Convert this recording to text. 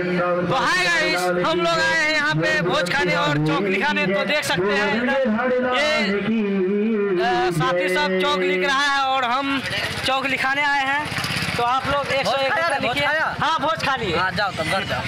तो hi guys हम लोग आए हैं यहाँ पे भोज खाने और चौक लिखाने तो देख सकते हैं। ये साथी सब चौक लिख रहा है और हम चौक लिखाने आए हैं। तो आप लोग एक सौ एक लिखिए। हाँ भोज खा लिए। हाँ जाओ तब घर जाओ।